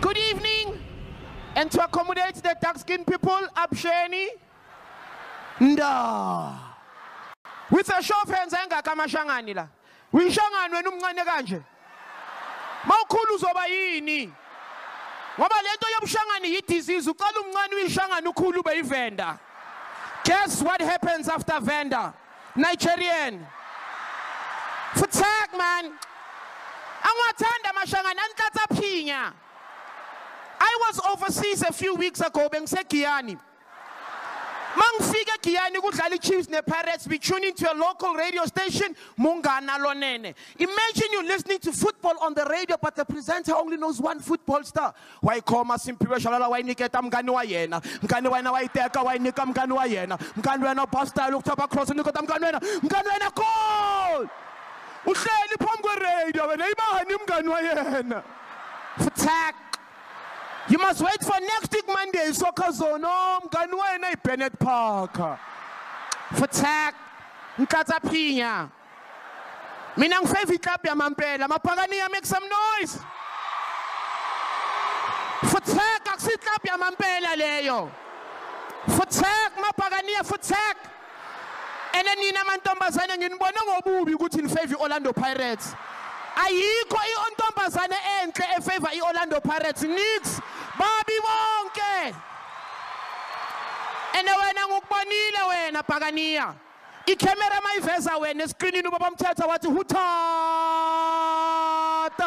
Good evening. And to accommodate the dark-skinned people, Absheni. Nda. With a show of hands engaka amashangani la. Uyishangani wena umncane kanje? Mawukhulu uzoba yini? Ngoba lento yobushangani yi-disease uqala umncane uyishangani ukhulu ube. Guess what happens after venda? Nigerian. Futek man. I was overseas a few weeks ago bengisegiyani. Mangifika eGiyani kudlala iChiefs nePirates we tune into a local radio station Munghana Lonene. Imagine you listening to football on the radio but the presenter only knows one football star. Wayikhoma Simphiwe Shalala wayiniketa mngani wa yena. Mngani wena wayiteka wayinika mngani wa yena. Mngani wena bastyle ukuthapha cross uniketa mngani wena. Mngani wena goal! uhleli phambi kweradio wena ibani mngani wayena futak you must wait for next week monday. Soccer zone. Oh mngani wena ibenet parker. Futak nkatsa phinya mina ngifeva iklub yamampela. Maphakaniya make some noise. Futak akusiklub yamampela leyo. Futak maphakaniya futak and nina amantombazane nginibone ngobubi ukuthi nifavor i-orlando pirates. Ayikho intombazane enhle efavor i-orlando pirates. Nix babi bonke and wena ngukubonile wena bhakaniya ikhemera mayiveza wena eskrinini ubaba mthetha wathi hutata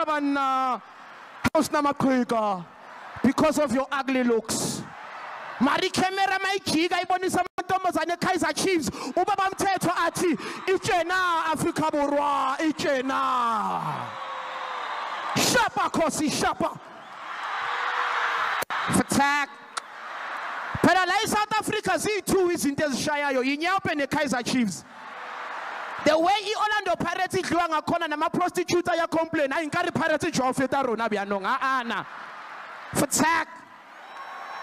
banna hawusinamaqhika because of your ugly looks. Mari camera mayijika ibonisa amantombazane ekaizer chiefs. Ubaba mthetho athi itshena afrika borwa itshena shapa khosi shapa fatak phela la i-south africa ziyi-two izinto ezishayayo yinyawupe ne-kaizer chiefs. The way i-orlando pirates idliwa ngakhona nama-prostitute ayacomplain hayi nkari pirates ijowa feta rona byanong a-ana fatak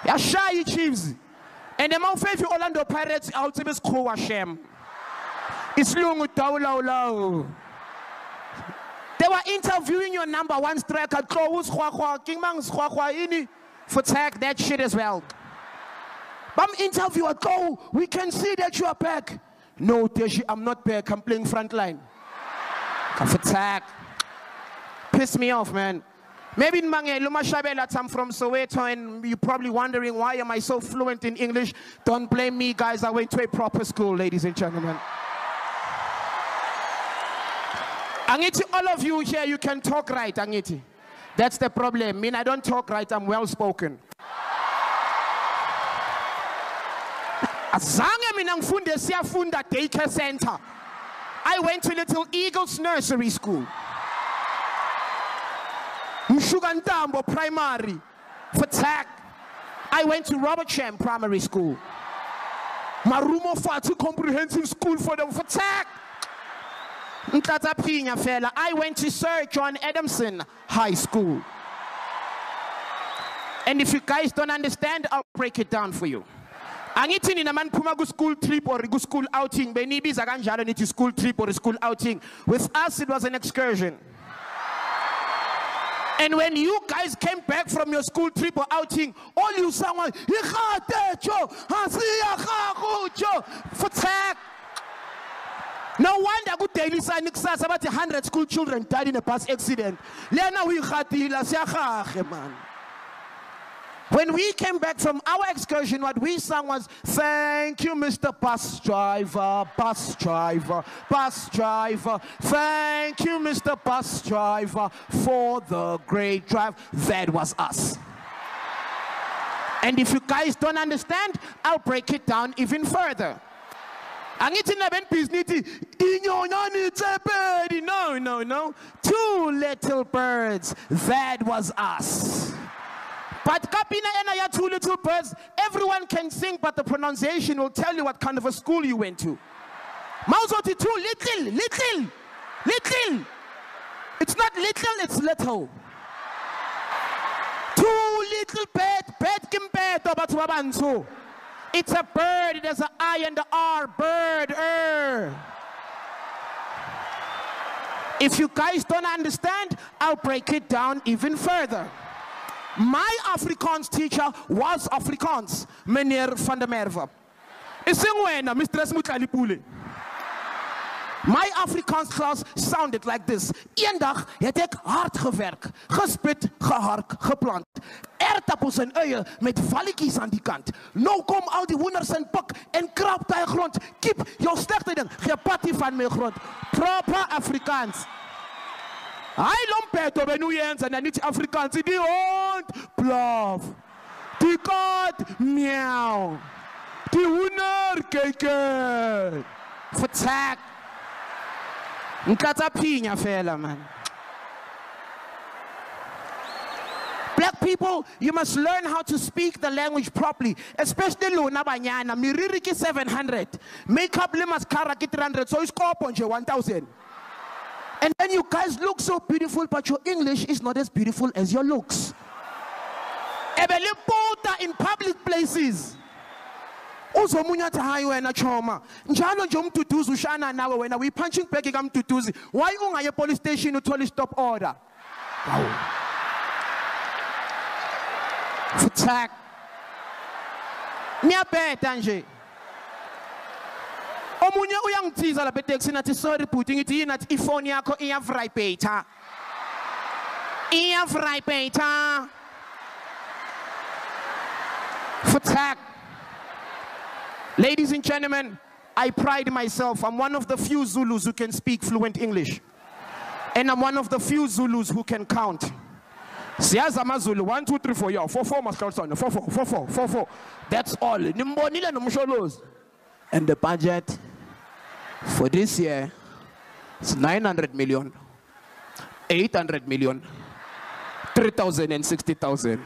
yashaya i-chiefs. And emawufefa i-orlando pirates awutsibe isikhuwa shem. Isilungu dawulawulawu they were interviewing your number one striker tlo usikhwakhwa king ma ngisikhwakhwa yini tag that shit as well bam interviewer tlo we can see that you are back no deshi i'm not back i'm playing front line tag. piss me off man Maybe in Mangelo Mashabela, I'm from Soweto, and you're probably wondering why am I so fluent in English. Don't blame me, guys. I went to a proper school, ladies and gentlemen. Angiti, all of you here, you can talk right, Angiti. That's the problem. I mean, I don't talk right, I'm well spoken. Azange mina ngifunde siyafunda daycare center. I went to Little Eagles Nursery School. Mshugantambo Primary. Fatak. I went to Robert Sham Primary School. Marumo Fatu Comprehensive School for the Fatak. Fella. I went to Sir John Adamson High School. And if you guys don't understand, I'll break it down for you. angithi nina maniphuma ku-school trip or ku-school outing beniyibiza kanjalo nithi school trip or school outing with us it was an excursion and when you guys came back from your school trip or outing, all you sang was, "Ikhatecho, asiyahakucho," futak. No wonder good daily sign kusasa about 100 school children died in a bus accident. Man. When we came back from our excursion, what we sang was, Thank you, Mr. Bus Driver, Bus Driver, Bus Driver. Thank you, Mr. Bus Driver, for the great drive. That was us. And if you guys don't understand, I'll break it down even further. Angithi nabeni bhizinisi inyonyani tsepedi no no no. Two little birds that was us. But kapina ena ya two little birds everyone can sing but the pronunciation will tell you what kind of a school you went to. Mawuzothi two little little little. It's not little it's little. Two little bird, bird ke mpeto batho ba It's a bird. it has an And the R. Bird. Er. If you guys don't understand, I'll break it down even further. My Afrikaans teacher was Afrikaans, meneer Van der Merwe. Iseng wena, Mistress Mutlalipule. My Afrikaans class sounded like this. Eendag het ek hard gewerk, gespit, gehark, geplant. Aardappels en eie met valletjies aan die kant. Nou kom al die hoenders en pik en krap daai grond. Keep jou slegte ding, gee patty van my grond. Proper Afrikaans. Hayi lo mbhedo benuyenza nanithi Afrikaans die hond blaf. Die kat meow. Die hoender kyk. Vertrek. Nkatsa phinya fela man. Black people, you must learn how to speak the language properly, especially lona banyana. Miriri ki 700, makeup le mascara ki 300, so iskopo nje 1000. And then you guys look so beautiful, but your English is not as beautiful as your looks. Ebele in public places. Uzomunyatha hayi wena choma njalo nje umduduzi ushana nawe wena uyi-punching bag kamduduzi. Why ungaye police station uthole i-stop order? Hawu. futhak. Niyabheda nje. Omunye uyangithiza lapha etekisini athi sorry bhuti ngithi yini athi ifoni yakho iyavribata iyavribata futhak Ladies and gentlemen, I pride myself. I'm one of the few Zulus who can speak fluent English. And I'm one of the few Zulus who can count. Siyazi amaZulu 1 2 3 4 yeah 4 4 masikhalusana 4 4 4 4 4 4 That's all. Nimbonile nomsholozi. And the budget for this year is 900 million 800 million 3,060,000.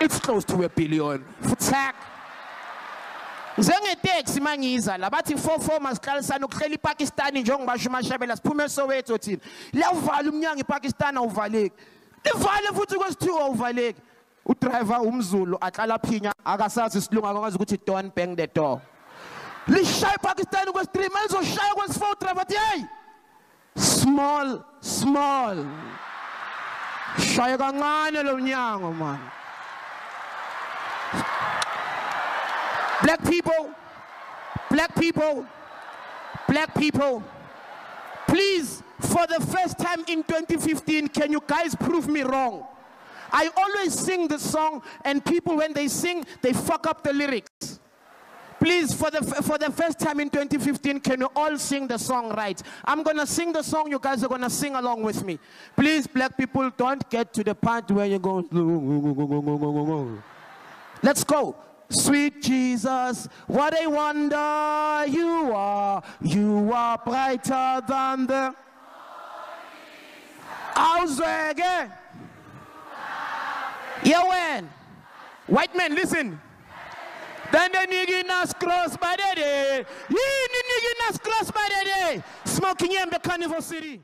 It's close to a billion. Futhak. Njengeteksi mangiza la bathi 44 masiqalisana ukuhlela ipakistani njengobasho umashabela siphume soweto thina. Liyavuvala umnyango ipakistan awuvaleki. Livale futhi kwesithiwa awuvaleki. Udrayiva umzulu ahlala phinya akasazi isilungu akakwazi ukuthi don't bang the door. Lishaya ipakistani kwesi-3 ma lizoshaya kwesi-4 udrayiva athi heyi small small. Shaye kancane lo mnyango mani Black people, black people, black people, please, for the first time in 2015, can you guys prove me wrong? I always sing the song, and people, when they sing, they fuck up the lyrics. Please, for the, for the first time in 2015, can you all sing the song right? I'm gonna sing the song, you guys are gonna sing along with me. Please, black people, don't get to the part where you go. Let's go. Sweet Jesus, what a wonder you are. You are brighter than the. Auswege. Yeah, when? White men, listen. Then the nigga nas cross by the day. Yini nigga nas cross by the day. Smoking in the carnival city.